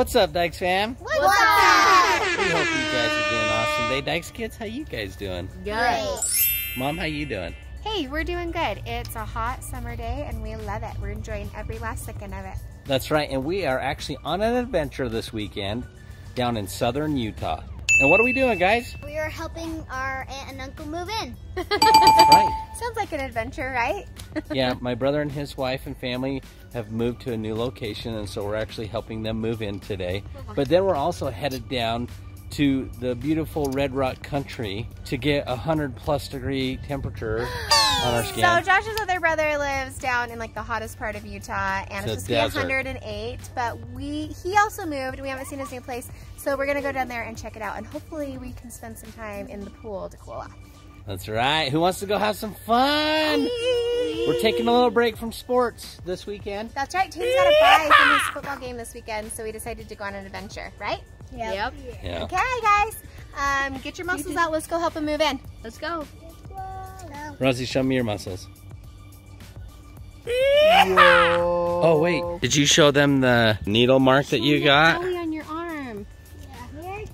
What's up, Dyches fam? What's, up? We hope you guys are doing awesome today. Dyches kids, how you guys doing? Good. Mom, how you doing? Hey, we're doing good. It's a hot summer day and we love it. We're enjoying every last second of it. That's right, and we are actually on an adventure this weekend down in southern Utah. And what are we doing, guys? We are helping our aunt and uncle move in. Right. Sounds like an adventure, right? Yeah, my brother and his wife and family have moved to a new location, and so we're actually helping them move in today. But then we're also headed down to the beautiful Red Rock country to get a hundred plus degree temperature on our skin. So Josh's other brother lives down in like the hottest part of Utah and It's it's, supposed to be 108, but we he also moved. We haven't seen his new place. So we're gonna go down there and check it out and hopefully we can spend some time in the pool to cool off. That's right. Who wants to go have some fun? We're taking a little break from sports this weekend. That's right. Tayden's got a bye from his football game this weekend, so we decided to go on an adventure, right? Yep. Yeah. Okay, guys. Um, get your muscles out. Let's go help him move in. Let's go. Rosie, show me your muscles. Oh wait, did you show them the needle mark that you got? On your arm.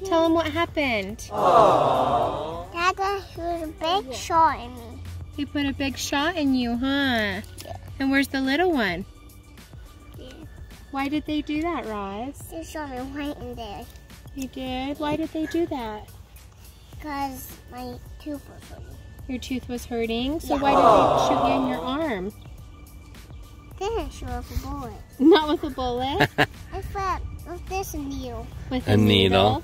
Tell him what happened. Dada, there's a big shot in me. He put a big shot in you, huh? And where's the little one? Why did they do that, Roz? They shot me right in there. They did? Why did they do that? Because my tooth was hurting. Your tooth was hurting, so why did they shoot you in your arm? Didn't show up a bullet. Not with a bullet, I thought with this needle. with A a, needle.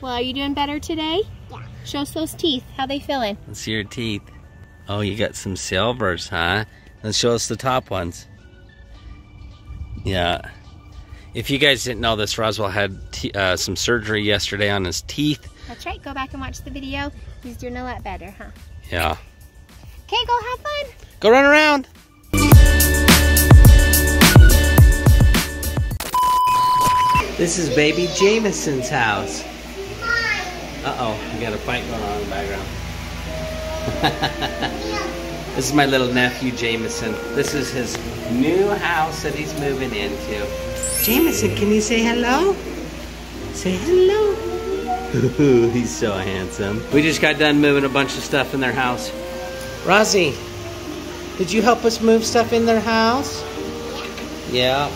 Well, are you doing better today? Yeah. Show us those teeth. How they feeling? Let's see your teeth. Oh, you got some silvers, huh? Let's show us the top ones. Yeah. If you guys didn't know this, Roswell had t- uh, some surgery yesterday on his teeth. That's right. Go back and watch the video. He's doing a lot better, huh? Yeah. Okay, go have fun. Go run around. This is baby Jameson's house. Uh-oh, we got a fight going on in the background. this is my little nephew Jameson. This is his new house that he's moving into. Jameson, can you say hello? Say hello. he's so handsome. We just got done moving a bunch of stuff in their house. Rosie, did you help us move stuff in their house? Yeah.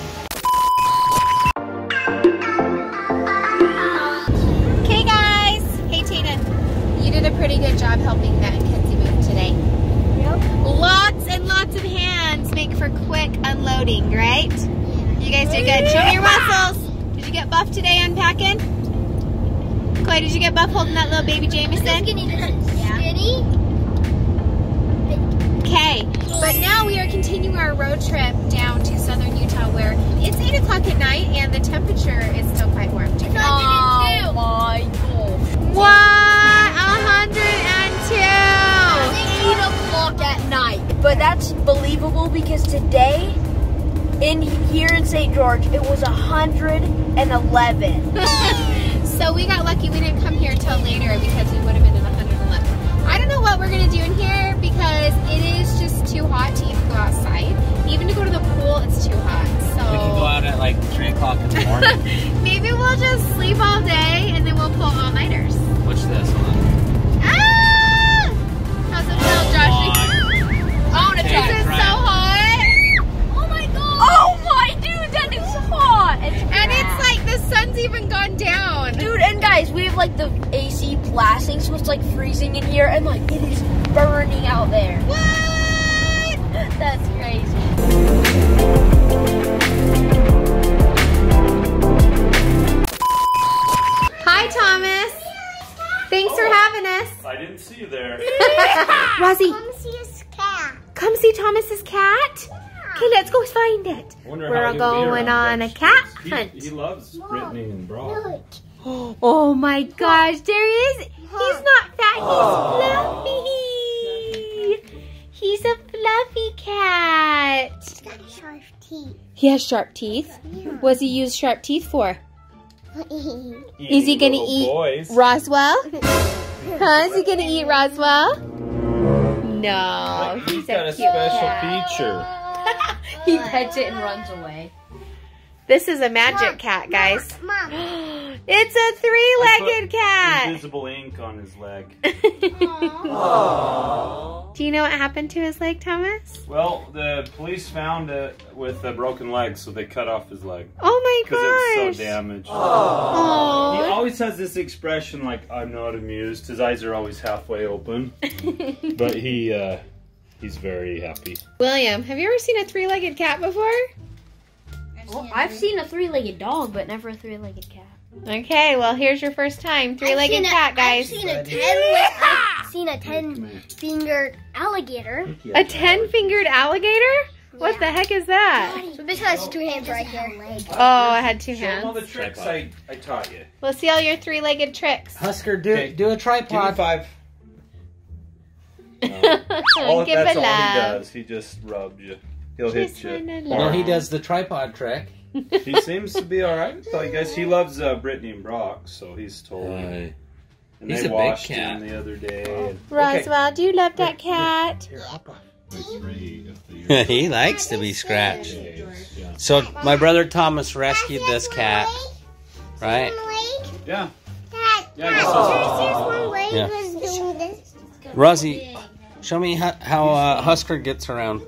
Okay, guys. Hey, Tayden. You did a pretty good job helping Matt and Kenzie move today. Yep. Lots and lots of hands make for quick unloading, right? You guys did good. Show me your muscles. Did you get buff today unpacking? Clay, did you get buff holding that little baby Jameson? Skinny? Okay, but now we are continuing our road trip down to southern Utah where it's 8 o'clock at night and the temperature is still quite warm. Oh my What? 102! eight o'clock at night. But that's believable because today, in here in St. George, it was hundred and eleven. so we got lucky we didn't come here until later because we would have been in 111. I don't know what we're gonna do in here because it is just too hot to even go outside. Even to go to the pool, it's too hot. So We can go out at like 3 o'clock in the morning. maybe we'll just sleep all day and then we'll pull all nighters. What's this one? Ah! How's it feel, Josh? I want to Hey, Is try. it right. so hot? Oh my god! Oh my dude, that is hot. It's And it's like the sun's even gone down. Dude, and guys, we have like the AC blasting, so it's like freezing in here, and like it is burning out there. What? That's crazy. Hi, Thomas. Thanks for having us. I didn't see you there. Rosie, Come see his cat. come see Thomas's cat. Okay, let's go find it. We're how he'll be going on a cat He, hunt. he loves Brittany and Brock. Oh my gosh, there he is. He's not fat, he's oh. fluffy. He's a fluffy cat. He's got sharp teeth. He has sharp teeth. What's he use sharp teeth for? Is he gonna eat boys. Roswell? Huh? Is he gonna eat Roswell? No. He's a got a cute special cat. feature. He pets it and runs away. This is a magic cat, guys. Mom. It's a three-legged cat. Invisible ink on his leg. Do you know what happened to his leg, Thomas? Well, the police found it with a broken leg, so they cut off his leg Oh my gosh! because it was gosh. so damaged. He always has this expression like "I'm not amused." His eyes are always halfway open, but he uh, he's very happy. William, have you ever seen a three-legged cat before? Well, I've seen a three-legged dog, but never a three-legged cat. Okay, well here's your first time. Three-legged cat, guys. I've seen a ten. I've seen a ah! ten-fingered alligator. A ten-fingered alligator? What the heck is that? So this has two hands right here. Oh, I had two Show him all the tricks I, I taught you. Let's see all your three-legged tricks. Husker, do Okay. do a tripod. Give me five. Give All, a that's all he love. does. He just rubs you. He'll hit you. one No, he does the tripod trick. He seems to be all right with all you guys. He loves uh, Brittany and Brock, so he's totally. me. Uh, And he's they a big cat. him the other day. and- Roswell, do you love that cat? he likes to be scratched. So my brother Thomas rescued this cat, right? Yeah. Dad, Yeah, I guess so. there's one leg Yeah. was doing this. Rosie, show me how, how uh, Husker gets around.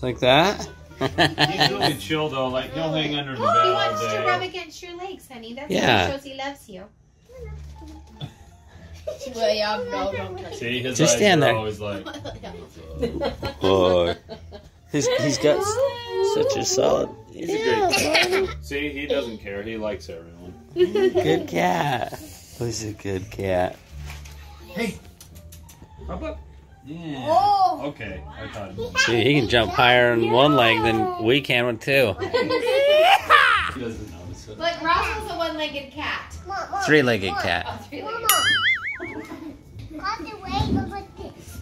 Like that? He's really chill though. Like he'll hang under the bed He all wants to rub against your legs, honey. That's Yeah. how he shows he loves you. William, no, don't See, his Just eyes stand are there. always like. Boy. He's, he's got s- such a solid. He's a great cat. See, he doesn't care. He likes everyone. Good cat. Who's a good cat? How about? Yeah. Oh. Okay, I thought. See, he can jump higher on one leg than we can with two. He doesn't notice it. Look, Roswell's a one-legged cat. Mom, Mom, Three-legged cat. Oh, three-legged. Mama. Got the leg like this.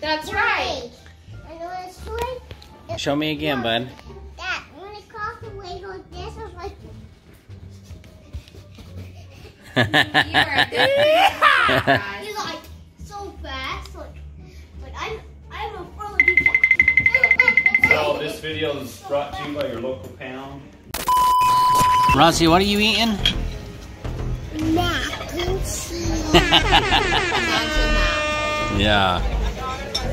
That's right. leg. And when it's straight, Show me again, bud. Dad, when video is brought to you by your local pound. Rosie, what are you eating? Mac and cheese. Yeah.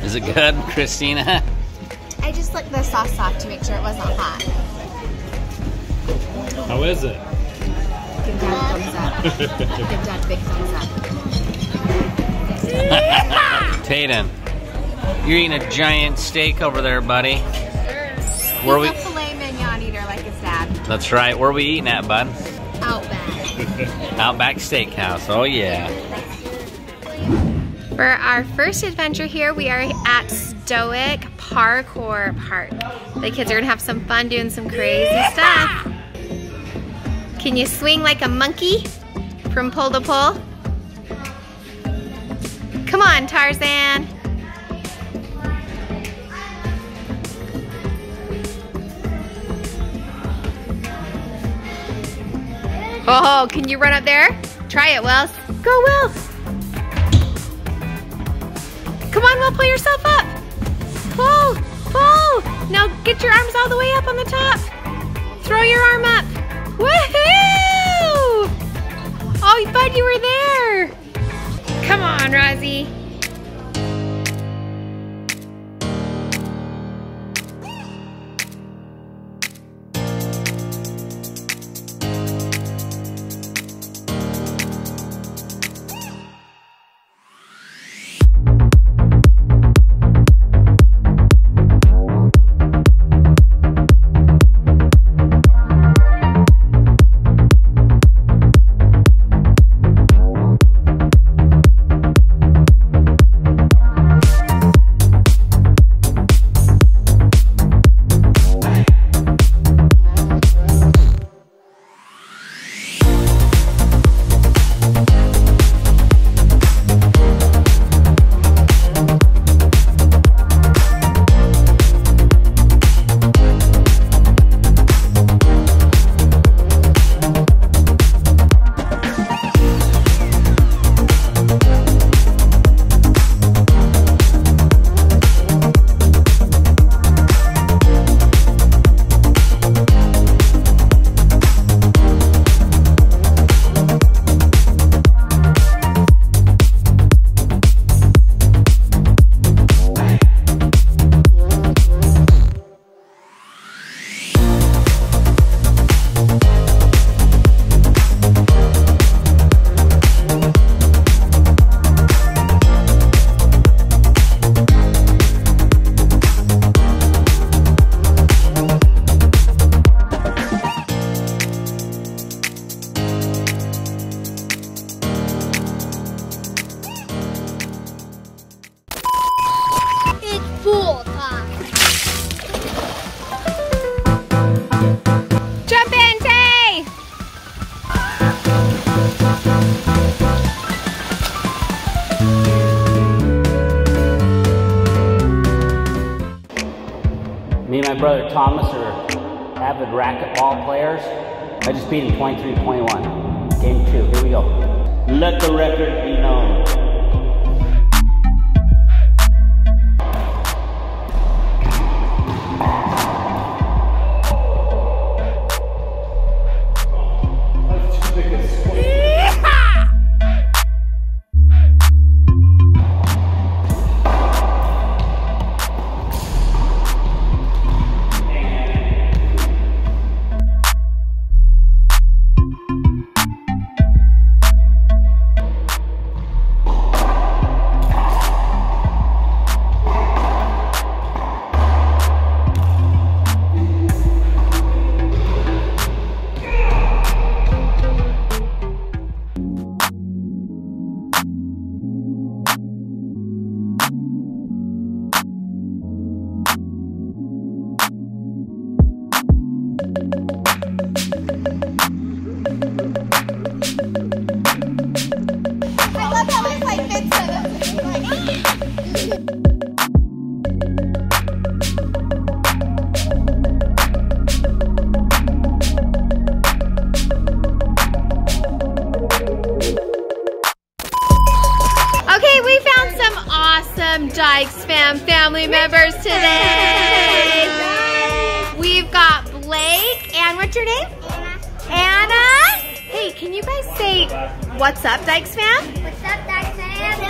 Is it good, Christina? I just licked the sauce off to make sure it wasn't hot. How is it? Give Dad a thumbs up. Give Dad a big thumbs up. Tayden, you're eating a giant steak over there, buddy. Where we? He's a filet mignon eater like his dad. That's right. Where we eating at, bud? Outback. Outback Steakhouse. Oh yeah. For our first adventure here, we are at Stoic Parkour Park. The kids are gonna have some fun doing some crazy stuff. Can you swing like a monkey from pole to pole? Come on, Tarzan. Oh, can you run up there? Try it, Wells. Go, Wells. Come on, Will, pull yourself up. Pull, pull. Now get your arms all the way up on the top. Throw your arm up. Woohoo! Oh, bud, you were there. Come on, Rosie. Brother Thomas are avid racquetball players. I just beat him 23-21. Game two, here we go. Let the record be known. Dyches family members today. We've got Blake and what's your name? Anna. Anna? Hey, can you guys say what's up, Dyches fam? What's up, Dr. fam?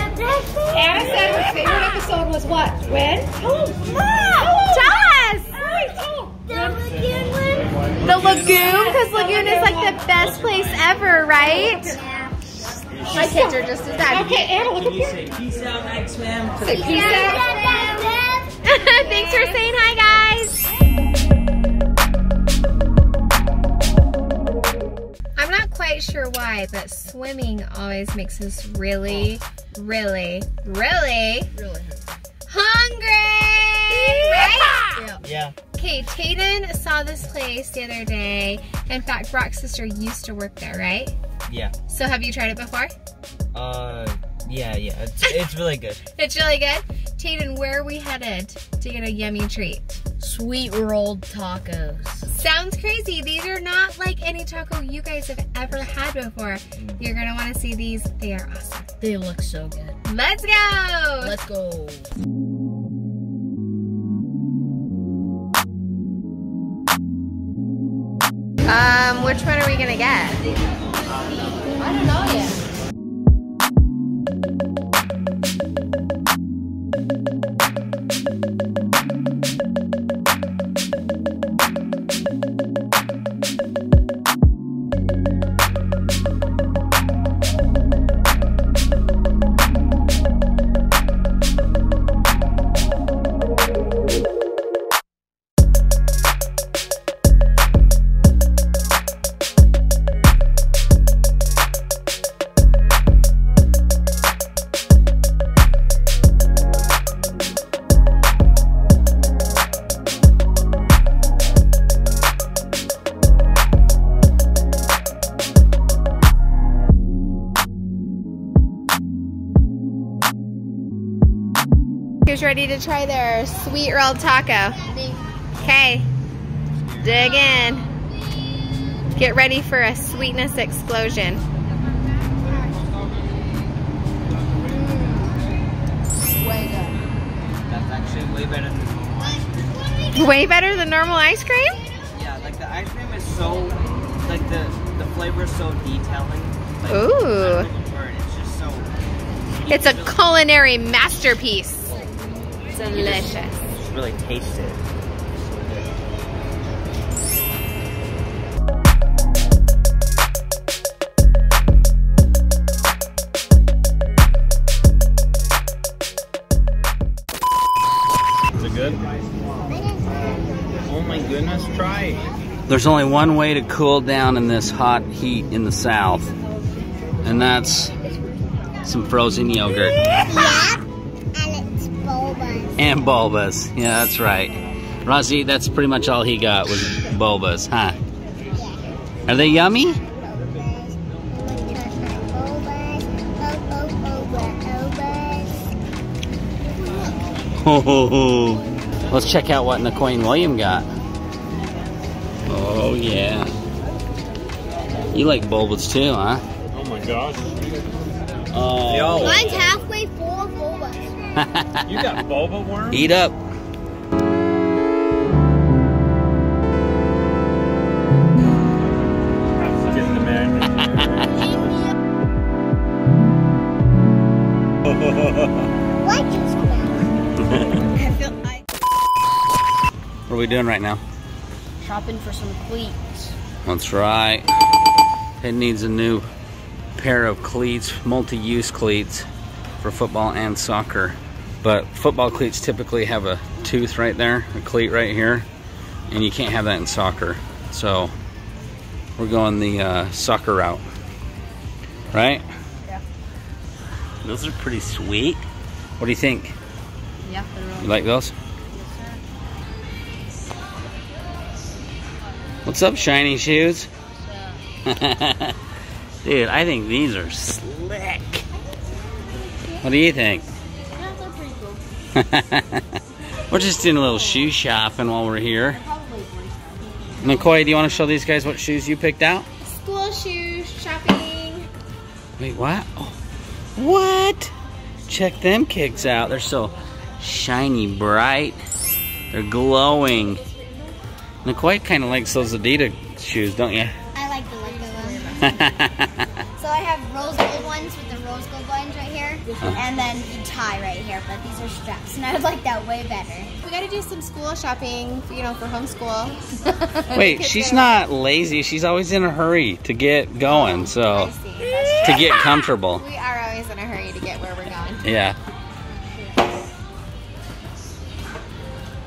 Anna said her favorite episode was what? When? Oh, Tell us. Oh, oh, the lagoon one? The lagoon, because lagoon is like the best place ever, right? My kids are just as bad. Okay, Anna, look up here. Say peace out, Dyches fam. Say peace out. Thanks for saying hi, guys. I'm not quite sure why, but swimming always makes us really, really, really, hungry. Right? Yeah. Okay, Tayden saw this place the other day. In fact, Brock's sister used to work there, right? Yeah. So have you tried it before? Uh, yeah, yeah. It's, it's really good. It's really good. Tayden, where are we headed to get a yummy treat? Sweet rolled tacos. Sounds crazy. These are not like any taco you guys have ever had before. You're gonna wanna see these. They are awesome. They look so good. Let's go! Let's go. Um, which one are we gonna get? I don't know yet. Ready to try their sweet rolled taco? Okay, dig in. Get ready for a sweetness explosion. Way better than Way better than normal ice cream? Yeah, like the ice cream is so like the the flavor is so detailing. Like, Ooh. I don't think a word. It's just so It's a culinary masterpiece. Delicious. just really taste it. Is it good? Oh my goodness, try it. There's only one way to cool down in this hot heat in the south, and that's some frozen yogurt And it's bulbous. And bulbas. Yeah, that's right. Rozzy, that's pretty much all he got was bulbas, huh? Are they yummy? Bulbous. Oh. Let's check out what Nicole and William got. Oh, yeah. You like bulbas too, huh? Oh my gosh. Oh. Mine's halfway full of bulbas. You got boba worms? Eat up. Getting the magnet. What What are we doing right now? Shopping for some cleats. That's right. It needs a new pair of cleats, multi-use cleats for football and soccer. But football cleats typically have a tooth right there, a cleat right here, and you can't have that in soccer. So we're going the uh, soccer route, right? Yeah. Those are pretty sweet. What do you think? Yeah, they're You like those? What's up, shiny shoes? Dude, I think these are slick. What do you think? Yeah, they're pretty cool. we're just doing a little shoe shopping while we're here. McCoy, do you want to show these guys what shoes you picked out? School shoes, shopping. Wait, what? Oh, what? Check them kicks out. They're so shiny bright. They're glowing. McCoy kind of likes those Adidas shoes, don't you? I like the Lego ones. So I have rose gold ones right and then the tie right here. But these are straps, and I would like that way better. We got to do some school shopping, you know, for homeschool. Wait, she's are- not lazy. She's always in a hurry to get going, so I see. That's to get comfortable. We are always in a hurry to get where we're going. Yeah.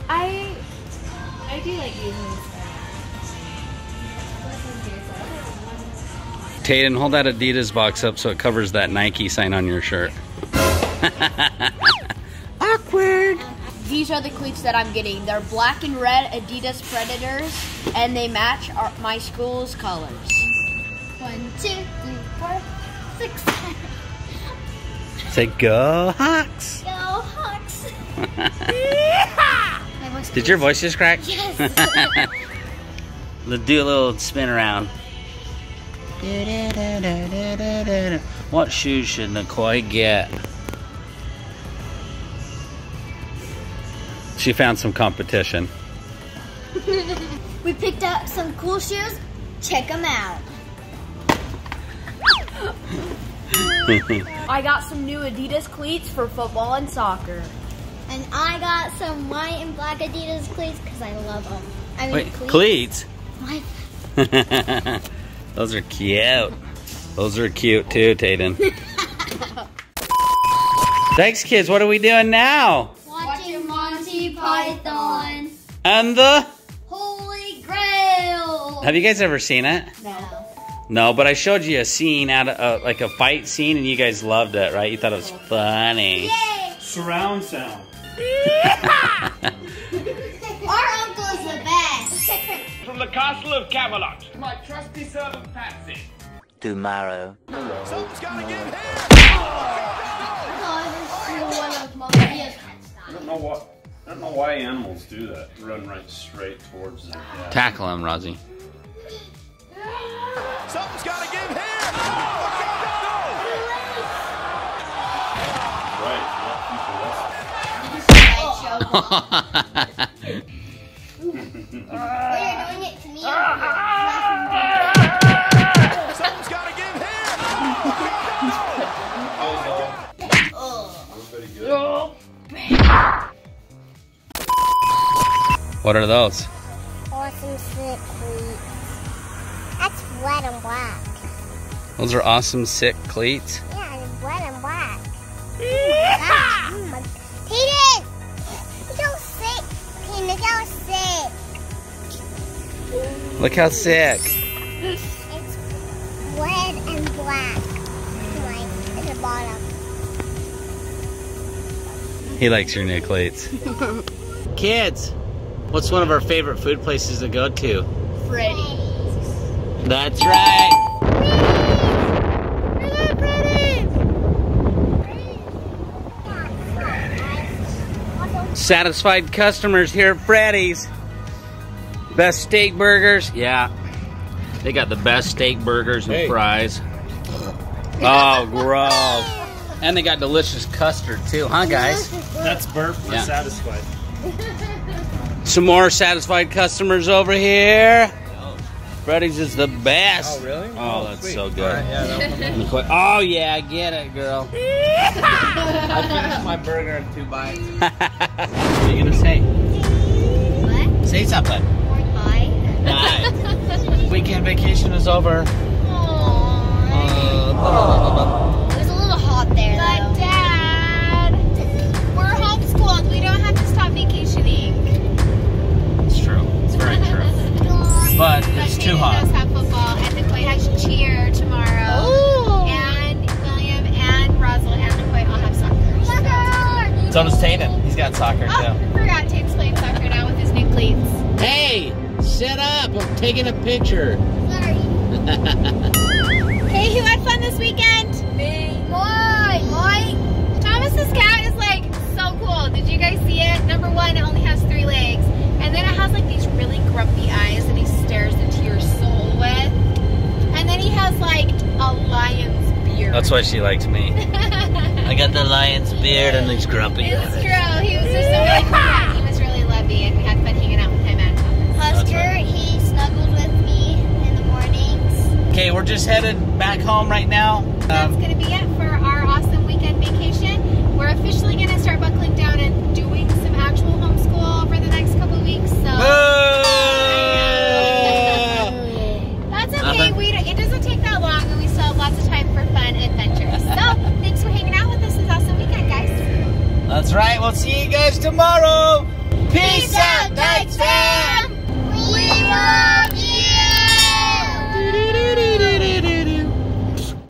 I I do like using this. Tayden, hold that Adidas box up so it covers that Nike sign on your shirt. Awkward. These are the cleats that I'm getting. They're black and red Adidas Predators, and they match our, my school's colors. One, two, three, four, six. Say go Hawks. Go Hawks! My voice Did your voice just crack? Yes. Let's do a little spin around. What shoes should Nicole get? She found some competition. We picked up some cool shoes. Check them out. I got some new Adidas cleats for football and soccer. And I got some white and black Adidas cleats because I love them. I mean, Wait, cleats. cleats? What? Those are cute. Those are cute too, Tayden. Thanks, kids. What are we doing now? Watching Monty Python. And the. Holy Grail. Have you guys ever seen it? No. No, but I showed you a scene out of uh, like a fight scene, and you guys loved it, right? You thought it was funny. Yay! Surround sound. Our uncle is the best. From the castle of Camelot, my trusty servant Patsy. Tomorrow. I don't know what. I don't know why animals do that. Run right straight towards them. Yeah. Tackle him, Rosie. Something's got to give here. Right. Well, you're doing it. Something's got to give here. What are those? Awesome sick cleats. That's red and black. Those are awesome, sick cleats. Yeah, and red and black. Oh my. Oh Peter! Look how sick. Peter, look how sick. Look how sick. It's red and black. Like, at the bottom. He likes your new cleats. Kids, what's one of our favorite food places to go to? Freddy's. That's right. Satisfied customers here at Freddy's. Best steak burgers. Yeah. They got the best steak burgers and Hey. fries. Oh, gross. And they got delicious custard too, huh, guys? That's burp for Yeah. satisfied. Some more satisfied customers over here. Freddy's is the best. Oh, really? Oh, Oh, that's sweet. so good. All right, yeah, that Let me quit- Oh, yeah, I get it, girl. I finished my burger in two bites. what are you gonna say? What? Say something. Hi. Hi. Weekend vacation is over. Uh, It was a taking a picture. Sorry. Hey, who had fun this weekend? Me. Boy. Boy. Thomas's cat is like so cool. Did you guys see it? Number one, it only has three legs. And then it has like these really grumpy eyes that he stares into your soul with. And then he has like a lion's beard. That's why she likes me. I got the lion's beard and these grumpy It's eyes. true. He was just a really Okay, we're just headed back home right now. That's going to be it for our awesome weekend vacation. We're officially going to start buckling down and doing some actual homeschool over the next couple of weeks. So that's okay. We it doesn't take that long, and we still have lots of time for fun adventures. So thanks for hanging out with us this awesome weekend, guys. That's right. We'll see you guys tomorrow.